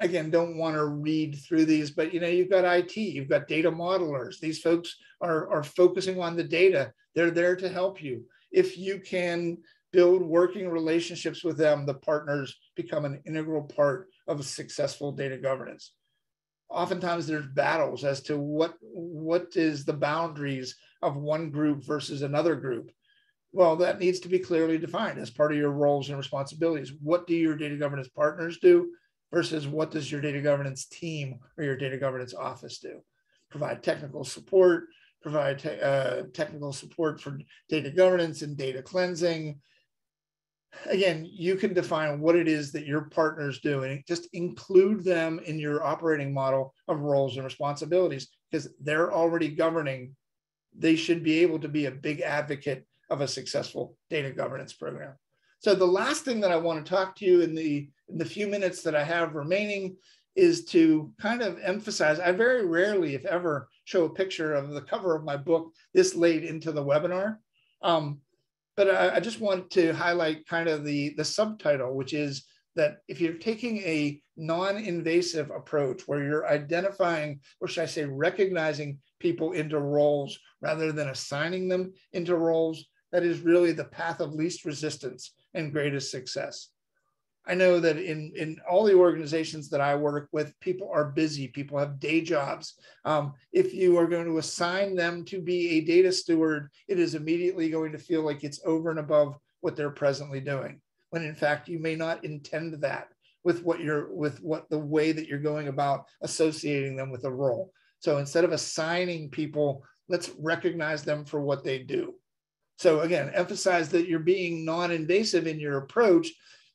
again don't want to read through these but you know you've got it you've got data modelers these folks are, are focusing on the data they're there to help you if you can build working relationships with them the partners become an integral part of successful data governance oftentimes there's battles as to what what is the boundaries of one group versus another group well that needs to be clearly defined as part of your roles and responsibilities what do your data governance partners do versus what does your data governance team or your data governance office do? Provide technical support, provide te- uh, technical support for data governance and data cleansing. Again, you can define what it is that your partners do and just include them in your operating model of roles and responsibilities because they're already governing. They should be able to be a big advocate of a successful data governance program. So the last thing that I want to talk to you in the in the few minutes that I have remaining is to kind of emphasize. I very rarely, if ever, show a picture of the cover of my book this late into the webinar. Um, but I, I just want to highlight kind of the the subtitle, which is that if you're taking a non-invasive approach where you're identifying, or should I say, recognizing people into roles rather than assigning them into roles, that is really the path of least resistance and greatest success. I know that in, in all the organizations that I work with, people are busy, people have day jobs. Um, if you are going to assign them to be a data steward, it is immediately going to feel like it's over and above what they're presently doing. when in fact you may not intend that with what you're with what the way that you're going about associating them with a role. So instead of assigning people, let's recognize them for what they do. So again, emphasize that you're being non-invasive in your approach.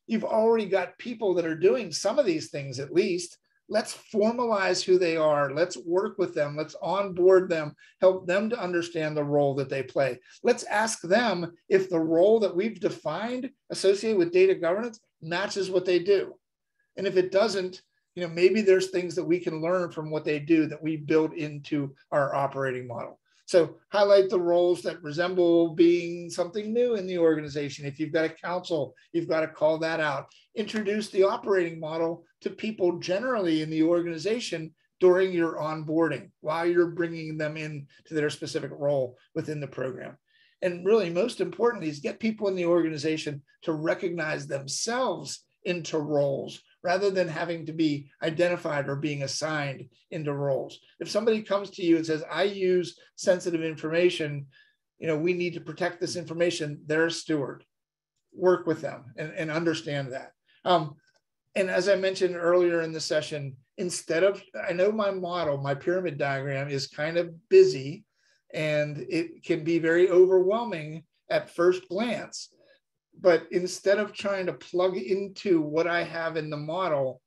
You've already got people that are doing some of these things at least. Let's formalize who they are. Let's work with them. Let's onboard them, help them to understand the role that they play. Let's ask them if the role that we've defined associated with data governance matches what they do. And if it doesn't, you know, maybe there's things that we can learn from what they do that we build into our operating model. So highlight the roles that resemble being something new in the organization. If you've got a council, you've got to call that out. Introduce the operating model to people generally in the organization during your onboarding while you're bringing them in to their specific role within the program. And really, most importantly, is get people in the organization to recognize themselves into roles rather than having to be identified or being assigned into roles. If somebody comes to you and says, I use sensitive information, you know, we need to protect this information, they're a steward. Work with them and, and understand that. Um, and as I mentioned earlier in the session, instead of, I know my model, my pyramid diagram is kind of busy and it can be very overwhelming at first glance but instead of trying to plug into what I have in the model,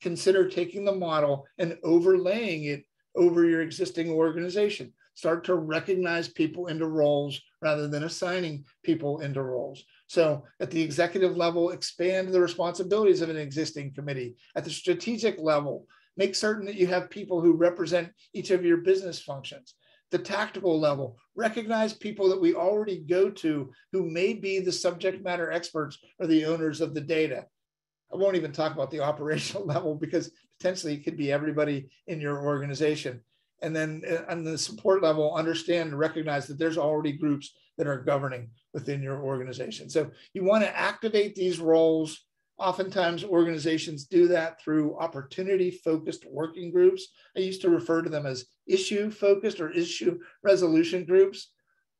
consider taking the model and overlaying it over your existing organization. Start to recognize people into roles rather than assigning people into roles. So at the executive level, expand the responsibilities of an existing committee. At the strategic level, make certain that you have people who represent each of your business functions the tactical level, recognize people that we already go to who may be the subject matter experts or the owners of the data. I won't even talk about the operational level because potentially it could be everybody in your organization. And then uh, on the support level, understand and recognize that there's already groups that are governing within your organization. So you want to activate these roles Oftentimes, organizations do that through opportunity focused working groups. I used to refer to them as issue focused or issue resolution groups.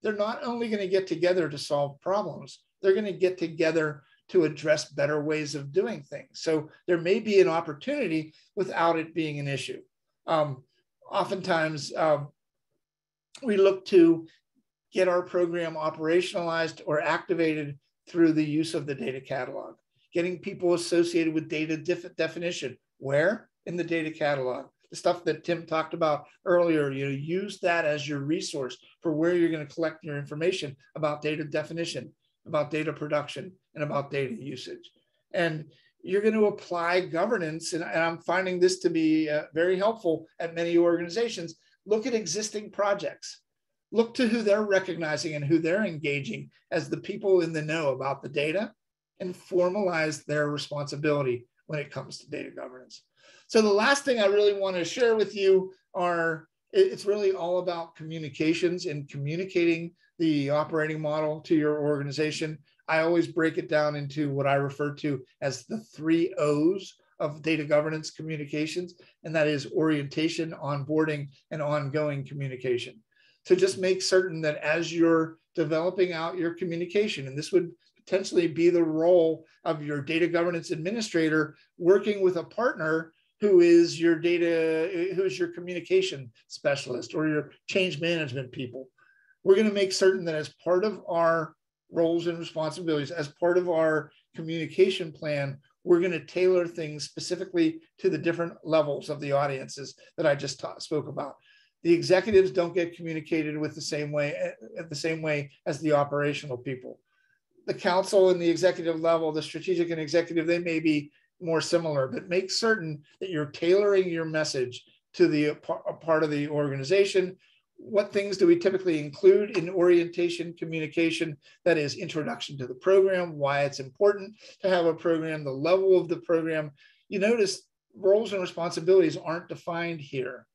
They're not only going to get together to solve problems, they're going to get together to address better ways of doing things. So there may be an opportunity without it being an issue. Um, oftentimes, um, we look to get our program operationalized or activated through the use of the data catalog getting people associated with data def- definition. Where? In the data catalog. The stuff that Tim talked about earlier, you know, use that as your resource for where you're going to collect your information about data definition, about data production, and about data usage. And you're going to apply governance, and, and I'm finding this to be uh, very helpful at many organizations. Look at existing projects. Look to who they're recognizing and who they're engaging as the people in the know about the data and formalize their responsibility when it comes to data governance. So the last thing I really want to share with you are it's really all about communications and communicating the operating model to your organization. I always break it down into what I refer to as the three O's of data governance communications, and that is orientation, onboarding, and ongoing communication. So just make certain that as you're developing out your communication, and this would potentially be the role of your data governance administrator working with a partner who is your data, who is your communication specialist or your change management people. We're going to make certain that as part of our roles and responsibilities, as part of our communication plan, we're going to tailor things specifically to the different levels of the audiences that I just spoke about. The executives don't get communicated with the same way, the same way as the operational people the council and the executive level, the strategic and executive, they may be more similar, but make certain that you're tailoring your message to the part of the organization. What things do we typically include in orientation communication? That is introduction to the program, why it's important to have a program, the level of the program. You notice roles and responsibilities aren't defined here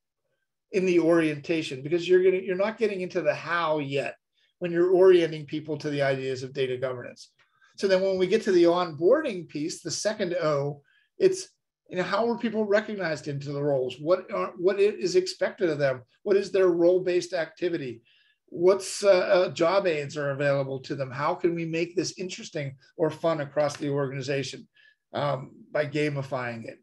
in the orientation because you're to you're not getting into the how yet when you're orienting people to the ideas of data governance. So then when we get to the onboarding piece, the second O, it's you know how are people recognized into the roles? What are, what is expected of them? What is their role-based activity? what's uh, uh, job aids are available to them how can we make this interesting or fun across the organization um, by gamifying it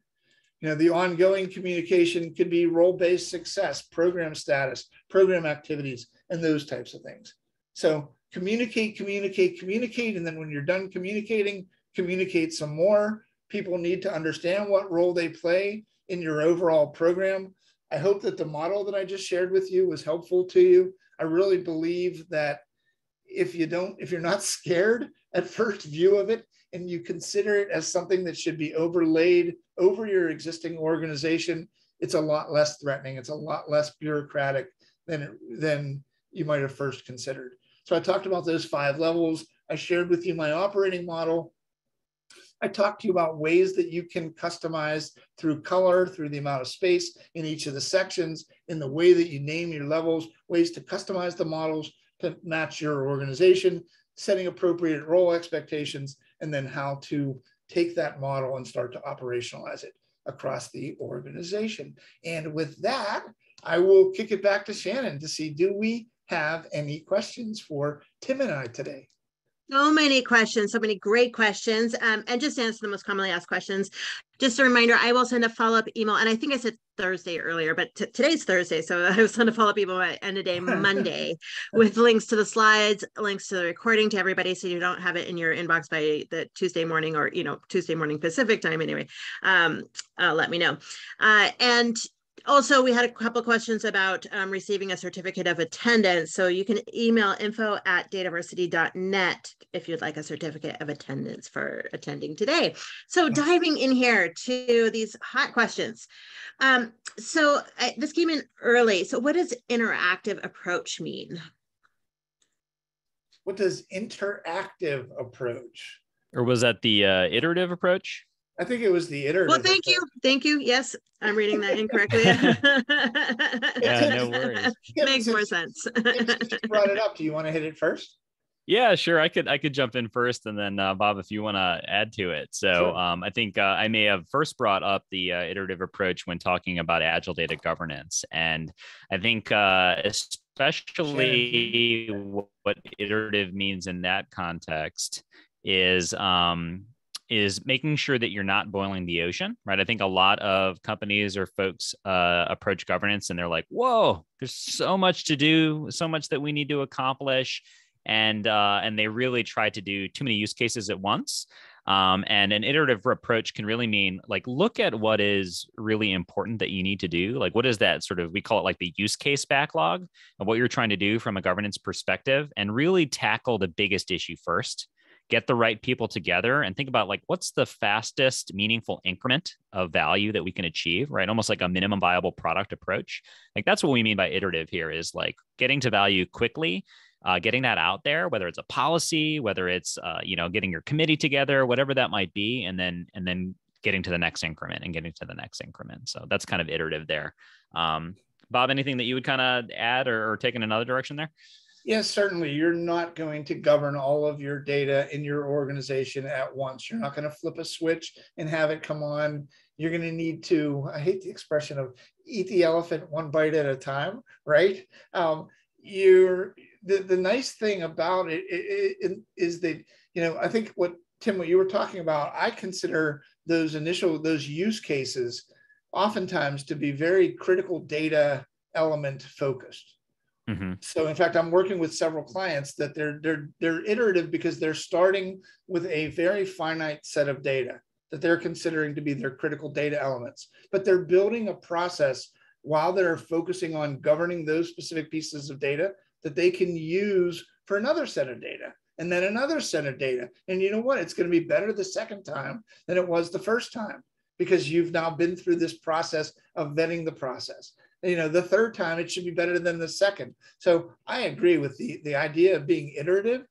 you know the ongoing communication could be role-based success program status program activities and those types of things so communicate communicate communicate and then when you're done communicating communicate some more people need to understand what role they play in your overall program i hope that the model that i just shared with you was helpful to you i really believe that if you don't if you're not scared at first view of it and you consider it as something that should be overlaid over your existing organization, it's a lot less threatening. It's a lot less bureaucratic than, than you might have first considered. So I talked about those five levels. I shared with you my operating model. I talked to you about ways that you can customize through color, through the amount of space in each of the sections, in the way that you name your levels, ways to customize the models to match your organization, setting appropriate role expectations, and then how to take that model and start to operationalize it across the organization. And with that, I will kick it back to Shannon to see do we have any questions for Tim and I today? So many questions, so many great questions, um, and just answer the most commonly asked questions. Just a reminder, I will send a follow up email, and I think I said Thursday earlier, but today's Thursday, so I will send a follow up email at end of day Monday with links to the slides, links to the recording to everybody, so you don't have it in your inbox by the Tuesday morning or you know Tuesday morning Pacific time. Anyway, um, uh, let me know, uh, and also we had a couple questions about um, receiving a certificate of attendance. So you can email info at dataversity.net if you'd like a certificate of attendance for attending today. So diving in here to these hot questions. Um, so I, this came in early. So what does interactive approach mean? What does interactive approach? Or was that the uh, iterative approach I think it was the iterative. Well, thank you. Thank you. Yes, I'm reading that incorrectly. yeah, no worries. Makes more sense. brought it up. Do you want to hit it first? Yeah, sure. I could I could jump in first, and then uh, Bob, if you want to add to it. So sure. um, I think uh, I may have first brought up the uh, iterative approach when talking about agile data governance, and I think uh, especially what iterative means in that context is um, is making sure that you're not boiling the ocean, right? I think a lot of companies or folks uh, approach governance and they're like, "Whoa, there's so much to do, so much that we need to accomplish," and uh, and they really try to do too many use cases at once. Um, and an iterative approach can really mean like look at what is really important that you need to do. Like what is that sort of we call it like the use case backlog of what you're trying to do from a governance perspective, and really tackle the biggest issue first get the right people together and think about like what's the fastest meaningful increment of value that we can achieve right? Almost like a minimum viable product approach. Like that's what we mean by iterative here is like getting to value quickly uh, getting that out there whether it's a policy whether it's uh, you know getting your committee together whatever that might be and then and then getting to the next increment and getting to the next increment. So that's kind of iterative there. Um, bob anything that you would kind of add or, or take in another direction there Yes, certainly. You're not going to govern all of your data in your organization at once. You're not going to flip a switch and have it come on. You're going to need to, I hate the expression of eat the elephant one bite at a time, right? Um, you're the, the nice thing about it, it, it is that, you know, I think what Tim, what you were talking about, I consider those initial, those use cases oftentimes to be very critical data element focused Mm-hmm. So in fact, I'm working with several clients that they're they're they're iterative because they're starting with a very finite set of data that they're considering to be their critical data elements, but they're building a process while they're focusing on governing those specific pieces of data that they can use for another set of data and then another set of data. And you know what? It's going to be better the second time than it was the first time because you've now been through this process of vetting the process you know the third time it should be better than the second. So i agree with the the idea of being iterative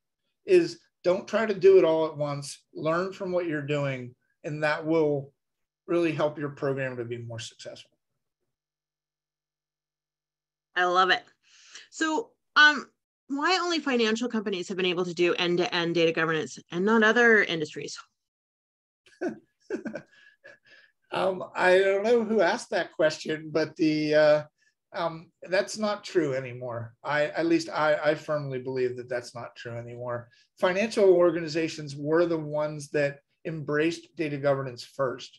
is don't try to do it all at once. Learn from what you're doing and that will really help your program to be more successful. I love it. So um why only financial companies have been able to do end-to-end data governance and not other industries Um, I don't know who asked that question, but the uh, Um, that's not true anymore. I, at least I, I firmly believe that that's not true anymore. Financial organizations were the ones that embraced data governance first.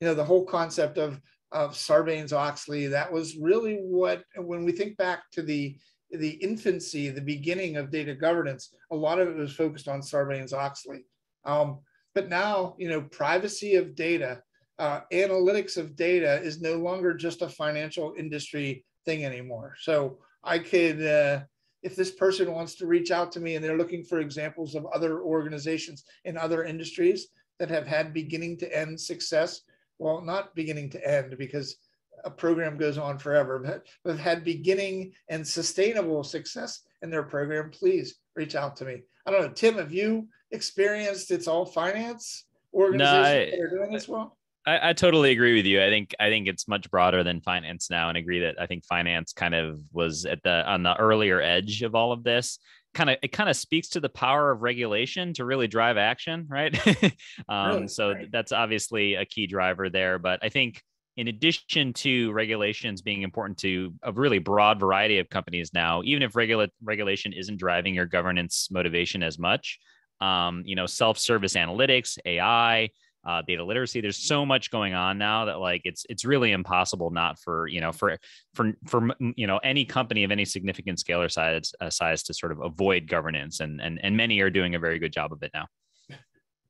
You know, the whole concept of, of Sarbanes-Oxley, that was really what, when we think back to the, the infancy, the beginning of data governance, a lot of it was focused on Sarbanes-Oxley. Um, but now, you know, privacy of data, uh, analytics of data is no longer just a financial industry thing anymore. So I could, uh, if this person wants to reach out to me and they're looking for examples of other organizations in other industries that have had beginning to end success, well, not beginning to end because a program goes on forever, but have had beginning and sustainable success in their program, please reach out to me. I don't know, Tim, have you experienced it's all finance organizations no, I, that are doing this well? I, I, totally agree with you. I think I think it's much broader than finance now, and agree that I think finance kind of was at the on the earlier edge of all of this. Kind of it kind of speaks to the power of regulation to really drive action, right? um, really? So right. that's obviously a key driver there. But I think in addition to regulations being important to a really broad variety of companies now, even if regula- regulation isn't driving your governance motivation as much, um, you know, self-service analytics, AI, uh, data literacy. There's so much going on now that like it's it's really impossible not for you know for for for you know any company of any significant scale or size uh, size to sort of avoid governance, and and and many are doing a very good job of it now.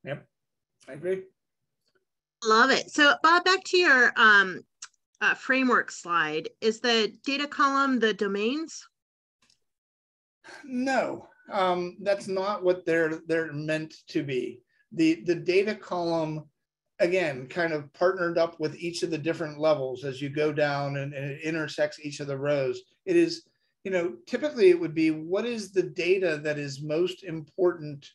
Yep, I agree. Love it. So Bob, back to your um, uh, framework slide. Is the data column the domains? No, um, that's not what they're they're meant to be the, the data column, again, kind of partnered up with each of the different levels as you go down and, and it intersects each of the rows. It is, you know, typically it would be what is the data that is most important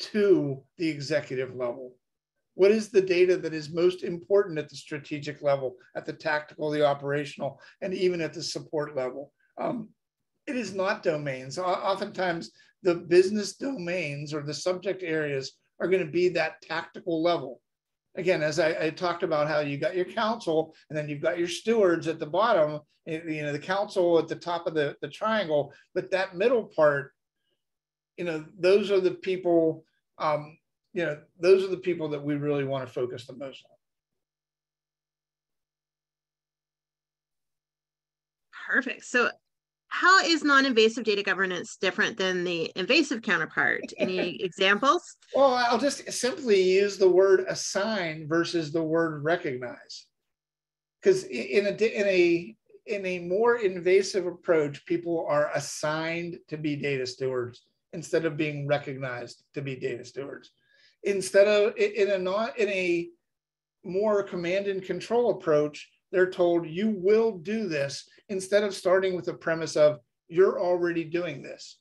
to the executive level? What is the data that is most important at the strategic level, at the tactical, the operational, and even at the support level? Um, it is not domains. Oftentimes, the business domains or the subject areas are going to be that tactical level. Again, as I, I, talked about how you got your council and then you've got your stewards at the bottom, you know, the council at the top of the, the triangle, but that middle part, you know, those are the people, um, you know, those are the people that we really want to focus the most on. Perfect. So how is non-invasive data governance different than the invasive counterpart? Any examples? Well, I'll just simply use the word assign versus the word recognize. Because in a in a in a more invasive approach, people are assigned to be data stewards instead of being recognized to be data stewards. Instead of in a not in a more command and control approach, they're told you will do this instead of starting with the premise of you're already doing this.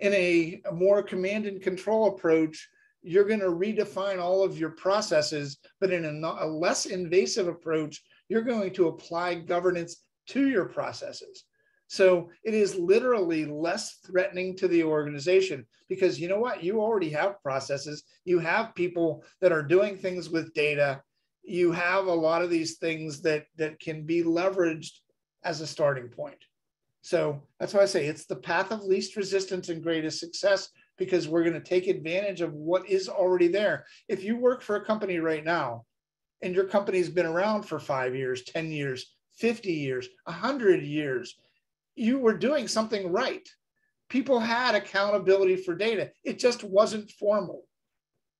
In a, more command and control approach, you're going to redefine all of your processes, but in a, a less invasive approach, you're going to apply governance to your processes. So it is literally less threatening to the organization because you know what? You already have processes. You have people that are doing things with data you have a lot of these things that that can be leveraged as a starting point. So that's why I say it's the path of least resistance and greatest success because we're going to take advantage of what is already there. If you work for a company right now and your company's been around for five years, 10 years, 50 years, 100 years, you were doing something right. People had accountability for data, it just wasn't formal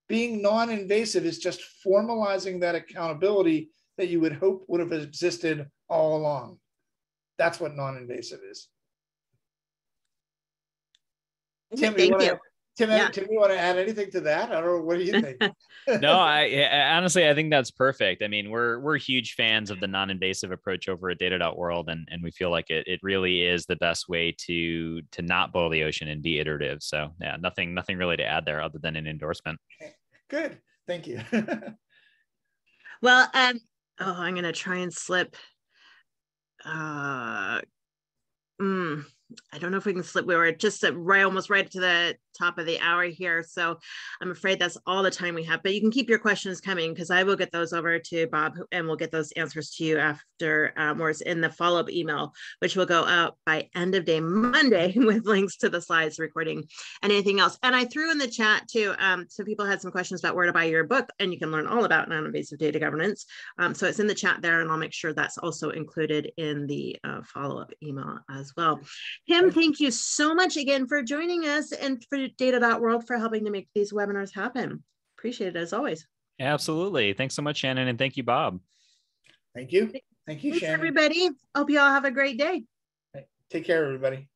being non-invasive is just formalizing that accountability that you would hope would have existed all along. That's what non-invasive is. Tim, Thank you. you. Tim, yeah. Tim, you want to add anything to that? I don't know. What do you think? no, I, I, honestly I think that's perfect. I mean, we're we're huge fans of the non-invasive approach over at Data.World, and and we feel like it it really is the best way to to not boil the ocean and be iterative. So yeah, nothing nothing really to add there other than an endorsement. Okay. Good. Thank you. well, um, oh, I'm gonna try and slip. Uh, mm, I don't know if we can slip. We were just at right, almost right to the top of the hour here. So I'm afraid that's all the time we have. But you can keep your questions coming because I will get those over to Bob and we'll get those answers to you after, um, or it's in the follow up email, which will go out by end of day Monday with links to the slides, recording, and anything else. And I threw in the chat too. Um, so people had some questions about where to buy your book, and you can learn all about non invasive data governance. Um, so it's in the chat there, and I'll make sure that's also included in the uh, follow up email as well. Tim, thank you so much again for joining us and for data.world for helping to make these webinars happen. Appreciate it as always. Absolutely. Thanks so much, Shannon. And thank you, Bob. Thank you. Thank you, Thanks, Shannon. everybody. Hope you all have a great day. Take care, everybody.